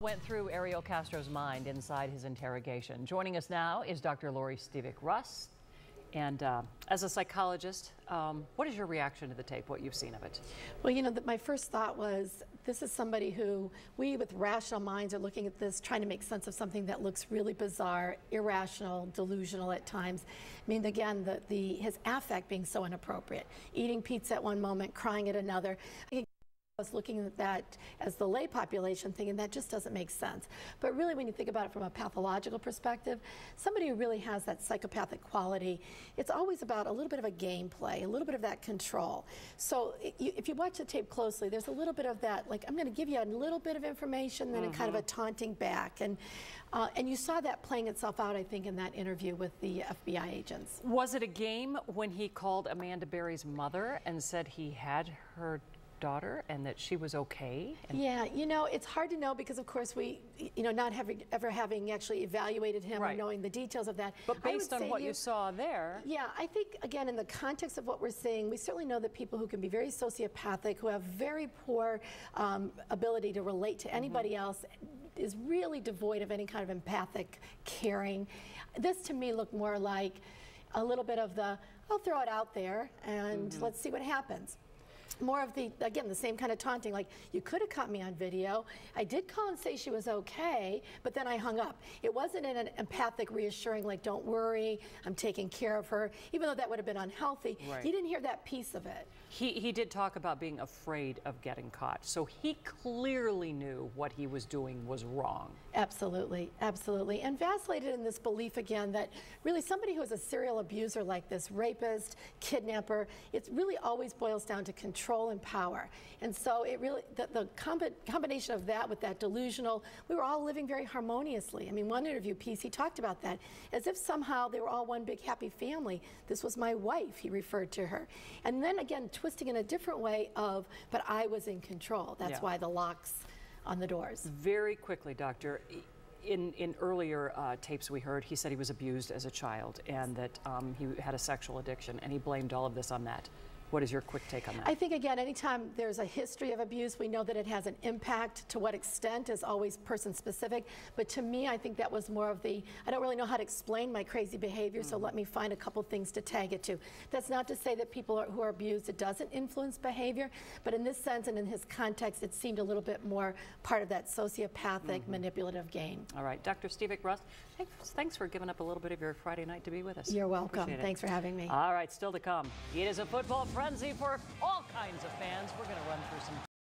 Went through Ariel Castro's mind inside his interrogation. Joining us now is Dr. Lori Stevic-Rust. And uh, as a psychologist, um, what is your reaction to the tape, what you've seen of it? Well, you know, the, my first thought was this is somebody who we, with rational minds, are looking at this, trying to make sense of something that looks really bizarre, irrational, delusional at times. I mean, again, the, the, his affect being so inappropriate. Eating pizza at one moment, crying at another. I was looking at that as the lay population thing, and that just doesn't make sense. But really, when you think about it from a pathological perspective, somebody who really has that psychopathic quality, it's always about a little bit of a gameplay, a little bit of that control. So if you watch the tape closely, there's a little bit of that, like, I'm going to give you a little bit of information, then mm -hmm. a kind of a mm-hmm. taunting back. And, uh, and you saw that playing itself out, I think, in that interview with the FBI agents. Was it a game when he called Amanda Berry's mother and said he had her daughter and that she was okay? yeah, you know, it's hard to know because, of course, we, you know, not having, ever having actually evaluated him right. or knowing the details of that. But based on what you, you, saw there. Yeah, I think, again, in the context of what we're seeing, we certainly know that people who can be very sociopathic, who have very poor um, ability to relate to anybody mm -hmm. else, is really devoid of any kind of empathic caring. This, to me, looked more like a little bit of the, I'll throw it out there and mm -hmm. let's see what happens more of the, again, the same kind of taunting, like, you could have caught me on video. I did call and say she was okay, but then I hung up. It wasn't in an empathic, reassuring, like, don't worry, I'm taking care of her, even though that would have been unhealthy. Right. He didn't hear that piece of it. He, he did talk about being afraid of getting caught, so he clearly knew what he was doing was wrong. Absolutely, absolutely. And vacillated in this belief again that really somebody who is a serial abuser like this, rapist, kidnapper, it really always boils down to control and power. And so it really, the, the combi combination of that with that delusional, we were all living very harmoniously. I mean, one interview piece, he talked about that, as if somehow they were all one big happy family. This was my wife, he referred to her. And then again, twisting in a different way of, but I was in control. That's yeah. why the locks on the doors. Very quickly, doctor. In, in earlier uh, tapes we heard, he said he was abused as a child and that um, he had a sexual addiction, and he blamed all of this on that. What is your quick take on that? I think, again, anytime there's a history of abuse, we know that it has an impact. To what extent is always person specific. But to me, I think that was more of the, I don't really know how to explain my crazy behavior, mm -hmm. so let me find a couple things to tag it to. That's not to say that people are, who are abused, it doesn't influence behavior. But in this sense and in his context, it seemed a little bit more part of that sociopathic, mm -hmm. manipulative game. All right. Dr. Stevic-Rust, thanks, thanks for giving up a little bit of your Friday night to be with us. You're welcome. Thanks for having me. All right. Still to come. It is a football frenzy for all kinds of fans. We're going to run through some